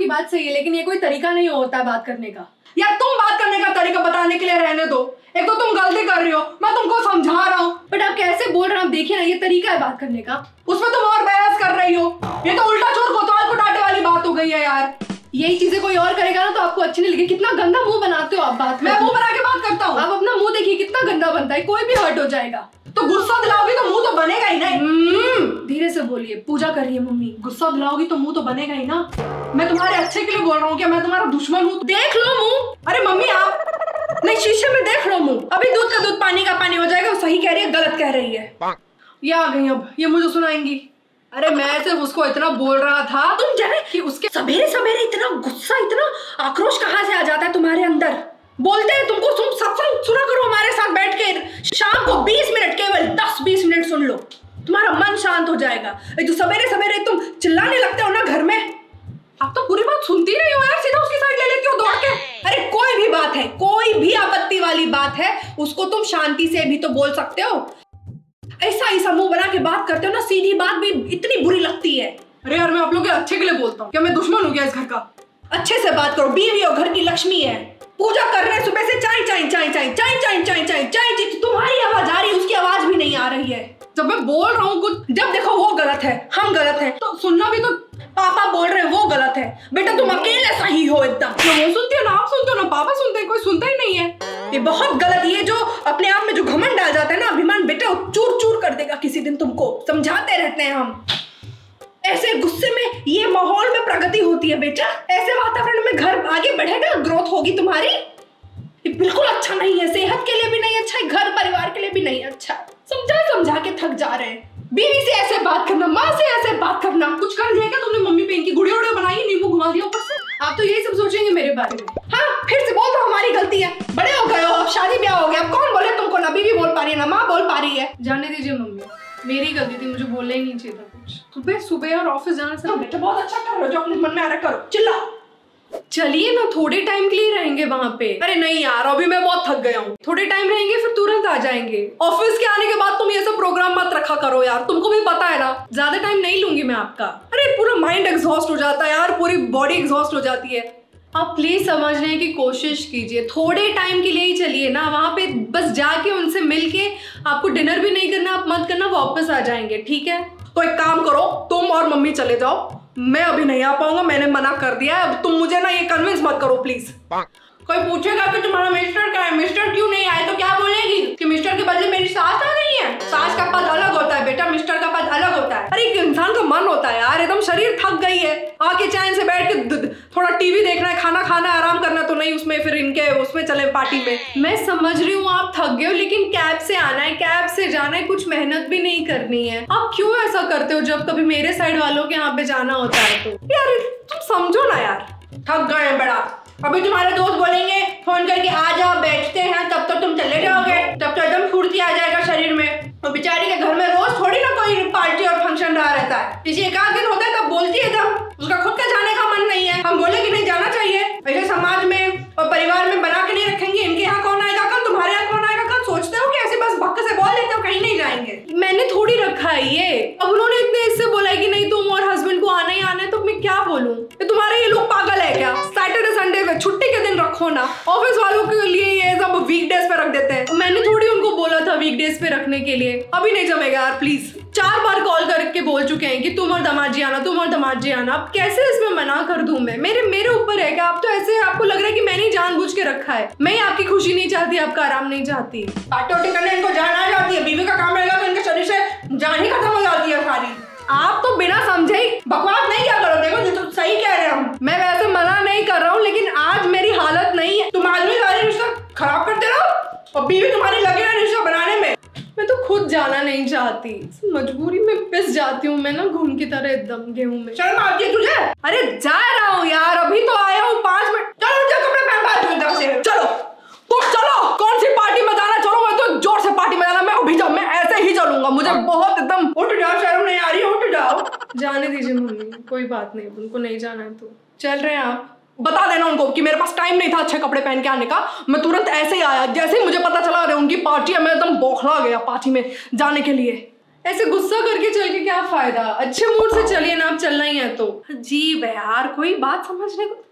आपकी बात सही है लेकिन ये कोई तरीका नहीं होता बात करने का। यार तुम बात करने का तरीका बताने के लिए रहने दो। एक तो तुम गलती कर रही हो मैं तुमको समझा रहा हूँ। बट आप कैसे बोल रहे हैं आप देखिए ना ये तरीका है बात करने का। उसमें तुम और बहस कर रही हो। ये तो उल्टा चोर कोतवाल को डांटे वाली बात हो गई है यार। यही चीज़ें कोई और करेगा ना तो आपको अच्छी नहीं लगे कितना गंदा मुँह बनाते हो आप बात मैं में मुँह बना के बात करता हूँ। आप अपना मुँह देखिए कितना गंदा बनता है कोई भी हर्ट हो जाएगा। तो गुस्सा दिलाओगी तो मुँह तो बनेगा ही ना। हम्म, धीरे से बोलिए पूजा कर रही है मम्मी। गुस्सा दिलाओगी तो मुँह तो बनेगा ही ना। मैं तुम्हारे अच्छे के लिए बोल रहा हूँ क्या? मैं तुम्हारा दुश्मन हूँ। देख लो मुँह। अरे मम्मी आप नहीं शीशे में देख लो मुँह। अभी दूध का दूध पानी का पानी हो जाएगा वो सही कह रही है गलत कह रही है। ये आ गई अब ये मुझे सुनाएँगी। अरे मैं सिर्फ़ उसको इतना बोल रहा था तुम जाने कि उसके सवेरे सवेरे इतना गुस्सा इतना आक्रोश कहाँ से आ जाता है तुम्हारे अंदर? बोलते हैं तुमको तुम सत्संग सुना करो हमारे साथ बैठ के। शाम को 20 मिनट केवल 10-20 मिनट सुन लो। तुम्हारा मन शांत हो जाएगा। जो सवेरे सवेरे तुम चिल्लाने लगते हो ना घर में आप तो पूरी बात सुनती नहीं हो यार सीधा उसकी साइड ले लेती हो दौड़ के। अरे कोई भी बात है कोई भी आपत्ति वाली बात है उसको तुम शांति से भी तो बोल सकते हो। ऐसा ऐसा मुँह बना के बात करते हो ना सीधी बात भी इतनी बुरी लगती है। अरे यार मैं आप लोग के अच्छे के लिए बोलता हूँ। क्या मैं दुश्मन हूँ क्या इस घर का? अच्छे से बात करो बीवी हो घर की लक्ष्मी है। पूजा कर रहे हैं, सुबह से चाय चाय चाय चाय चाय चाय चाय चाय चाय चाय तुम्हारी आवाज़ आ रही है, उसकी आवाज़ भी नहीं आ रही है। जब मैं बोल रहा हूँ, कुछ जब देखो, वो गलत है, हम गलत हैं। तो सुनना भी तो पापा बोल रहे हैं, वो गलत है। बेटा, तुम अकेले सही हो एकदम। ना वो सुनती हो ना, आप सुनते हो ना, पापा सुनते हैं, कोई सुनता ही नहीं है। ये बहुत गलत, ये जो अपने आप में जो घमंड डाल जाता है ना, अभिमान, बेटा चूर चूर कर देगा किसी दिन तुमको। समझाते रहते हैं हम। ऐसे गुस्से में ये माहौल में प्रगति होती है बेटा। ऐसे वातावरण में घर आगे बढ़ेगा ग्रोथ होगी तुम्हारी। बिल्कुल अच्छा नहीं है, सेहत के लिए भी नहीं अच्छा है, घर परिवार के लिए भी नहीं अच्छा। समझा समझा के थक जा रहे हैं। बीवी से ऐसे बात करना, माँ से ऐसे बात करना, कुछ कर दिया क्या तुमने मम्मी पे इनकी गुड़िया उड़िया बनाई नींबू घुमा दिया ऊपर से। आप तो यही सब सोचेंगे मेरे बारे में। हाँ फिर से बोल दो, हमारी गलती है। बड़े हो गए हो, अब शादी ब्याह हो गया, अब कौन बोले तुमको, ना बीवी बोल पा रही है, ना माँ बोल पा रही है। जाने दीजिए मम्मी। मेरी गलती थी मुझे बोलना ही नहीं चाहिए था कुछ। सुबह सुबह और ऑफ़िस जाने से तो बेटा बहुत अच्छा कर रहे हो जो अपने मन में आ रहा करो। चिल्लाओ चलिए ना थोड़े टाइम के लिए रहेंगे वहाँ पे। अरे नहीं यार अभी मैं बहुत थक गया हूँ। थोड़े टाइम रहेंगे फिर तुरंत आ जाएँगे। ऑफ़िस के आने के बाद तुम ये सब प्रोग्राम मत रखा करो यार। तुमको भी पता है ना ज़्यादा टाइम नहीं लूँगी मैं आपका। अरे पूरा माइंड एग्जॉस्ट हो जाता है यार पूरी बॉडी एग्जॉस्ट हो जाती है। आप प्लीज़ समझने की कोशिश कीजिए। थोड़े टाइम के लिए ही चलिए ना, वहाँ पे बस जाके उनसे मिल के आपको डिनर भी नहीं करना, आप मत करना, वापस आ जाएँगे, ठीक है? तो एक काम करो, तुम और मम्मी चले जाओ। मैं अभी नहीं आ पाऊँगा, मैंने मना कर दिया है, अब तुम मुझे ना ये कन्विंस मत करो प्लीज़ कोई पूछेगा कि तुम्हारा मिस्टर क्या है? मिस्टर क्यों नहीं आए? तो क्या बोलेगी? कि मिस्टर के बदले मेरी सास आ गई है? सास का पद अलग होता है, बेटा। मिस्टर का पद अलग होता है। अरे, एक इंसान का मन होता है यार। एकदम शरीर थक गई है। आके चैन से बैठ के थोड़ा टीवी देखना है, खाना खाना है, आराम करना तो नहीं, उसमें फिर इनके, उसमें चले पार्टी में। मैं समझ रही हूँ आप थक गए हो, लेकिन कैब से आना है, कैब से जाना है, कुछ मेहनत भी नहीं करनी है। आप क्यों ऐसा करते हो जब कभी मेरे साइड वालों के यहाँ पे जाना होता है तो? यार, तुम समझो ना यार। थक गए बड़ा अभी तुम्हारे दोस्त बोलेंगे, फ़ोन करके आ जाओ, बैठते हैं, तब तो तुम चले जाओगे। तब तो एकदम फुर्ती आ जाएगा शरीर में। और बेचारी के घर में रोज थोड़ी ना कोई पार्टी और फ़ंक्शन रहा रहता है। किसी एक आध दिन होता है, तब बोलती है उसका खुद का जाने का मन नहीं है। हम बोले कि नहीं, जाना चाहिए। ऐसे समाज में और परिवार में बना के नहीं रखेंगे, इनके यहाँ कौन आएगा कल? तुम्हारे यहाँ कौन आएगा कल? सोचते हो कि ऐसे बस भक्क से बोल देते हो, कहीं नहीं जाएँगे। मैंने थोड़ी रखा है ये। अब उन्होंने के दिन रखो ना। ऑफ़िस वालों के लिए ये सब वीकडेज पे रख देते हैं। मैंने थोड़ी उनको बोला था वीकडेज पे रखने के लिए। अभी नहीं जमेगा यार प्लीज़ चार बार कॉल करके बोल चुके हैं कि तुम और दामाद जी आना तुम और दामाद जी आना। अब कैसे इसमें मना कर दूँ मैं? मेरे मेरे ऊपर है क्या? आप तो ऐसे आपको लग रहा है कि मैंने ही जानबूझ के रखा है। मैं आपकी खुशी नहीं चाहती आपका आराम नहीं चाहती। पार्टी वार्टी करने इनको जान आ जाती है। बीवी का काम रहेगा तो इनके शरीर से जान ही खत्म हो जाती है सारी। आप तो बिना समझे ही बकवास नहीं क्या करो देखो जो तो सही कह रहे हैं हम मैं वैसे मना नहीं कर रहा हूँ लेकिन आज मेरी हालत नहीं है तुम आदमी सारे रिश्ता खराब करते और बीवी तुम्हारी लगे रहे रिश्ता बनाने में। मैं तो खुद जाना नहीं चाहती। मजबूरी में पिस जाती हूँ मैं ना घूम की तरह एकदम गेहूँ में। शर्म आती है तुझे? अरे जा रहा हूँ यार अभी तो आया हूँ पाँच मिनट। चलो मुझे कपड़े पहन इधर से चलो तुम चलो। कौन सी पार्टी में जाना चलो मैं तो ज़ोर से पार्टी में जाना मैं अभी जाऊँ मैं ऐसे ही चलूँगा। मुझे बहुत एकदम उठ जाओ शर्म नहीं आ रही उठ जाओ। जाने दीजिए मम्मी कोई बात नहीं उनको नहीं जाना है तो। चल रहे हैं आप। बता देना उनको कि मेरे पास टाइम नहीं था अच्छे कपड़े पहन के आने का। मैं तुरंत ऐसे ही आया। जैसे ही मुझे पता चला अरे उनकी पार्टी है मैं एकदम बौखला गया पार्टी में जाने के लिए। ऐसे गुस्सा करके चल के क्या फ़ायदा? अच्छे मूड से चलिए ना आप चलना ही है तो। जी यार, कोई बात समझने को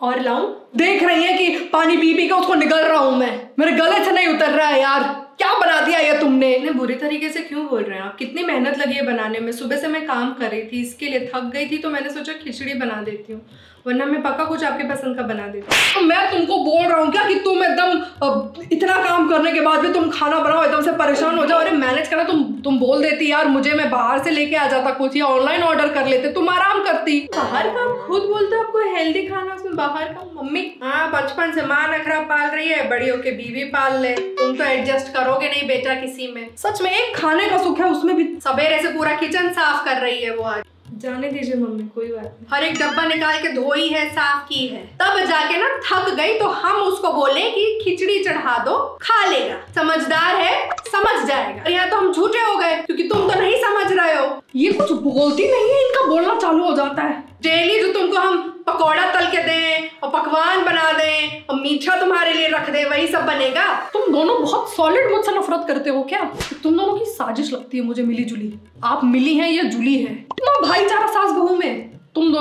और लाऊं? देख रही है कि पानी पी पी के उसको निकल रहा हूँ मैं। मेरे गले से नहीं उतर रहा है यार। क्या बना दिया ये तुमने? इतने बुरे तरीके से क्यों बोल रहे हैं आप? कितनी मेहनत लगी है बनाने में। सुबह से मैं काम कर रही थी, इसके लिए थक गई थी तो मैंने सोचा खिचड़ी बना देती हूँ। वरना मैं पक्का कुछ आपके पसंद का बना देती। तो मैं तुमको बोल रहा हूँ क्या कि तुम एकदम इतना काम करने के बाद भी तुम खाना बनाओ एकदम से परेशान हो जाओ। अरे मैनेज करना तुम तुम बोल देती यार मुझे मैं बाहर से लेके आ जाता कुछ या ऑनलाइन ऑर्डर कर लेते तुम आराम करती। बाहर का खुद बोलते आपको हेल्दी खाना उसमें बाहर का? मम्मी हाँ बचपन से माँ नखरा पाल रही है बड़ी होके बीवी पाल ले। तुम तो एडजस्ट करोगे नहीं बेटा किसी में। सच में एक खाने का सुख है उसमें भी सवेरे से पूरा किचन साफ़ कर रही है वो आज। जाने दीजिए मम्मी, कोई बात नहीं। हर एक डब्बा निकाल के धोई है, साफ़ की है। तब जाके ना थक गई तो हम उसको बोले कि खिचड़ी चढ़ा दो, खा लेगा। समझदार है, समझ जाएगा। यहाँ तो हम झूठे हो गए क्योंकि तुम तो नहीं समझ रहे हो ये कुछ बोलती नहीं है इनका बोलना चालू हो जाता है। डेली जो तुमको हम पकौड़ा तल के दें और पकवान बना दें और मीठा तुम्हारे लिए रख दें वही सब बनेगा। तुम दोनों बहुत सॉलिड मुझसे नफरत करते हो क्या? तुम दोनों की साजिश लगती है मुझे मिली जुली आप मिली हैं या जुली है? इतना भाईचारा सास बहू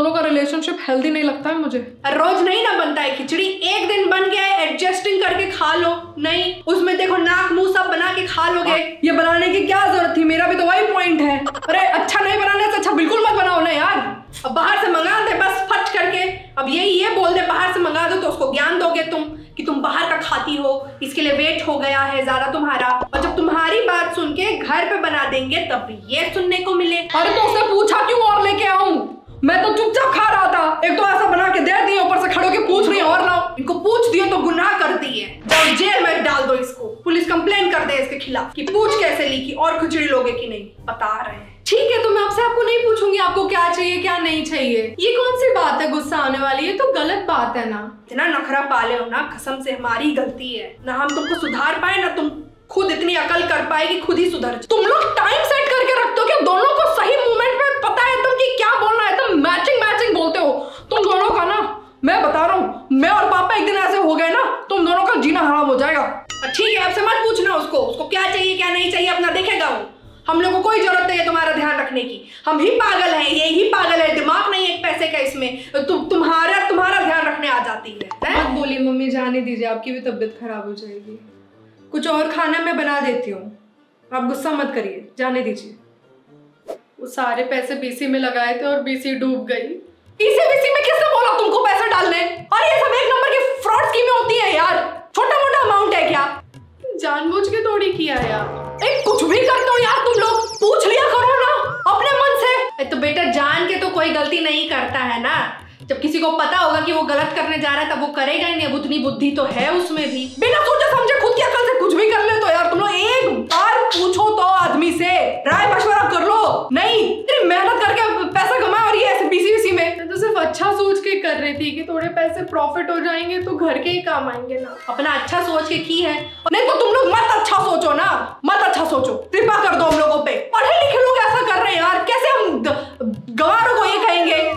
दोनों का रिलेशनशिप हेल्दी नहीं लगता है मुझे। रोज नहीं ना बनता है खिचड़ी। एक दिन बन गया है एडजस्टिंग करके खा लो। नहीं उसमें देखो नाक मुँह सब बना के खा लोगे। ये बनाने की क्या ज़रूरत थी? मेरा भी तो वही पॉइंट है। अरे अच्छा नहीं बनाने से अच्छा बिल्कुल मत बनाओ ना यार। अब बाहर से मंगा दे बस फट करके। अब यही ये बोल दे बाहर से मंगा दो तो उसको ज्ञान दोगे तुम कि तुम बाहर का खाती हो। इसके लिए वेट हो गया है ज़्यादा तुम्हारा। और जब तुम्हारी बात सुन के घर पे बना देंगे तब ये सुनने को मिले। अरे तो उसने पूछा क्यों और लेके आऊँ? मैं तो चुपचाप खा रहा था। एक तो ऐसा बना के दे दिए, ऊपर से खड़ो के पूछ रही और लाओ। इनको पूछ दियो तो गुनाह कर दिए। जाओ, जेल में डाल दो इसको। पुलिस कंप्लेन कर दे इसके खिलाफ कि पूछ कैसे ली कि और खुचड़ी लोगे कि नहीं। बता रहे हैं। ठीक है तो मैं आपसे आपको नहीं पूछूँगी, आपको क्या चाहिए, क्या नहीं चाहिए। ये कौन सी बात है, गुस्सा आने वाली? ये तो गलत बात है ना। इतना नखरा पाले हो ना, कसम से हमारी गलती है। ना हम तुमको सुधार पाए, ना तुम खुद इतनी अकल कर पाए कि खुद ही सुधर तुम लोग टाइम सेट करके रखते हो कि दोनों को सही मोमेंट पे पता है तुम कि क्या बोलना है? तुम मैचिंग मैचिंग बोलते हो। तुम दोनों का ना मैं बता रहा हूँ मैं और पापा एक दिन ऐसे हो गए ना तुम दोनों का जीना हराम हो जाएगा। ठीक है आपसे मत पूछना उसको। उसको क्या चाहिए क्या नहीं चाहिए अपना देखेगा वो। हम लोग को कोई ज़रूरत नहीं है तुम्हारा ध्यान रखने की। हम ही पागल हैं ये ही पागल है। दिमाग नहीं है पैसे का इसमें। तुम तुम्हारा तुम्हारा ध्यान रखने आ जाती है, हैं? बोलिए मम्मी जाने दीजिए आपकी भी तबीयत खराब हो जाएगी। कुछ और खाना मैं बना देती हूँ। आप गुस्सा मत करिए जाने दीजिए। वो सारे पैसे बीसी में लगाए थे और बीसी डूब गई। इसी बीसी में किसने बोला तुमको पैसे डालने? और ये सब एक नंबर की फ्रॉड स्कीमें होती है यार। छोटा मोटा अमाउंट है क्या? जानबूझ के थोड़ी किया यार। एक कुछ भी करते हो यार तुम लोग। पूछ लिया करो ना अपने मन से। तो बेटा जान के तो कोई गलती नहीं करता है ना। जब किसी को पता होगा कि वो गलत करने जा रहा है तब वो करेगा ही नहीं। अब उतनी बुद्धि तो है उसमें भी। बिना सोचे समझे खुद की अकल से कुछ भी कर ले तो यार तुम लोग एक बार पूछो तो आदमी से। राय मशवरा कर लो। नहीं मेहनत करके पैसा कमाए और ये ऐसे बीसी बीसी में। तो सिर्फ़ अच्छा सोच के कर रही थी कि थोड़े पैसे प्रॉफिट हो जाएँगे तो घर के ही काम आएँगे ना। अपना अच्छा सोच के की है। नहीं तो तुम लोग मत अच्छा सोचो ना। मत अच्छा सोचो। कृपा कर दो हम लोगों पे। पढ़े लिखे लोग ऐसा कर रहे हैं यार। कैसे हम गंवारों को ये कहेंगे?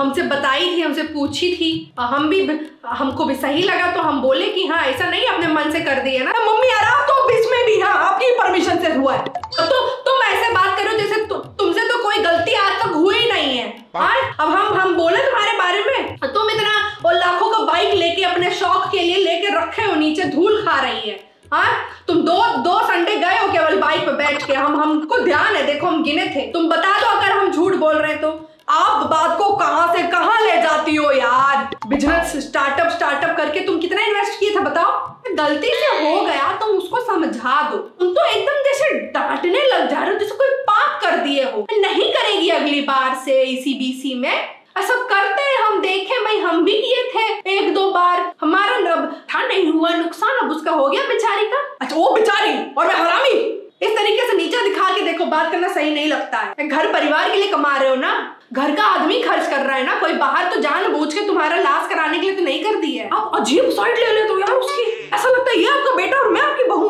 हमसे बताई थी हमसे पूछी थी। हम भी हमको भी सही लगा तो हम बोले कि हाँ ऐसा नहीं अपने मन से कर दिए ना। मम्मी यार आप तो बीच में भी हाँ आपकी परमिशन से हुआ है। तो, तो तुम ऐसे बात करो जैसे तु, तुमसे तो कोई गलती आज तक हुई ही नहीं है। हाँ। अब हम हम बोले तुम्हारे बारे में? तुम इतना वो लाखों का बाइक लेके अपने शौक के लिए लेके रखे हो नीचे धूल खा रही है हाँ तुम दो दो संडे गए हो केवल बाइक पे बैठ के हम हमको ध्यान है देखो हम गिने थे तुम बता दो अगर हम झूठ बोल रहे हैं तो आप बात को कहाँ से कहाँ ले जाती हो यार? बिज़नेस स्टार्टअप स्टार्टअप करके तुम कितना इन्वेस्ट किए थे बताओ? गलती से हो गया, तुम उसको समझा दो। तुम तो एकदम जैसे डांटने लग जा रहे हो, जैसे कोई पाप कर दिए हो। नहीं करेगी अगली बार से इसी बीसी में। ऐसा करते हैं हम, देखे भाई, हम भी किए थे एक दो बार। हमारा नब था नहीं हुआ नुकसान, अब उसका हो गया बेचारी का। अच्छा वो बेचारी, और मैं हरामी इस तरीके से नीचे दिखा के देखो बात करना सही नहीं लगता है। घर परिवार के लिए कमा रहे हो ना? घर का आदमी खर्च कर रहा है ना? कोई बाहर तो जान बूझ के तुम्हारा लाश कराने के लिए तो नहीं कर दी है। आप अजीब साइड ले लेते हो यार उसकी। ऐसा लगता है ये आपका बेटा और मैं आपकी बहू।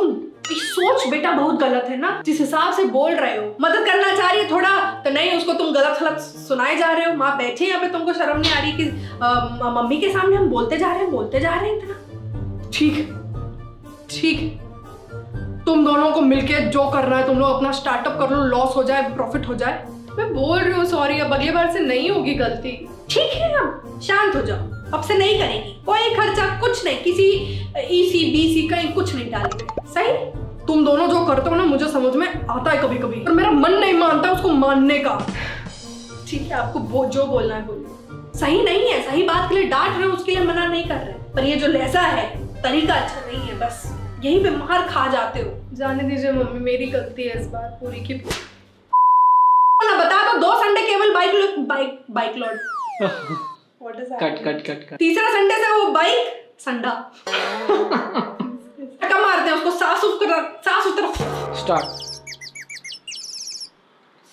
सोच बेटा बहुत गलत है ना? जिस हिसाब से बोल रहे हो। मदद करना चाह रही है थोड़ा तो नहीं, उसको तुम गलत गलत सुनाए जा रहे हो। माँ बैठे यहाँ पे, तुमको शर्म नहीं आ रही कि मम्मी के सामने हम बोलते जा रहे हैं, बोलते जा रहे हैं इतना। ठीक ठीक। तुम दोनों को मिलके जो करना है, तुम लोग अपना स्टार्टअप कर लो लॉस हो जाए प्रॉफिट हो जाए। मैं बोल रही हूँ सॉरी अब अगली बार से नहीं होगी गलती। ठीक है अब, शांत हो जाओ। अब से नहीं करेगी। कोई खर्चा कुछ नहीं, किसी ईसी बीसी कहीं कुछ नहीं डालेगी सही? तुम दोनों जो करते हो ना, मुझे समझ में आता है कभी कभी और मेरा मन नहीं मानता उसको मानने का। ठीक है, आपको वो जो बोलना है बोलिए सही नहीं है, सही बात के लिए डांट रहे हो, उसके लिए मना नहीं कर रहे। पर ये जो लहजा है, तरीका अच्छा नहीं है, बस। यहीं पे मार खा जाते हो। जाने दीजिए मम्मी मेरी गलती है इस बार पूरी की पूरी। ना बता दो दो संडे केवल bike low bike bike lot what is cut cut cut cut तीसरा संडे से वो बाइक संडा। धक्का मारते हैं उसको साफ़ सुथरा साफ़ सुथरा स्टार्ट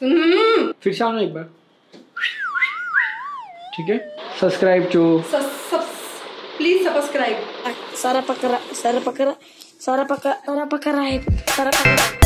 हम्म, फिर से आना एक बार। ठीक है? सब्सक्राइब टू सस- सस- please subscribe Sarah Pakara, Sarah Sara pakai Sara pakai Rahib, Sara pakai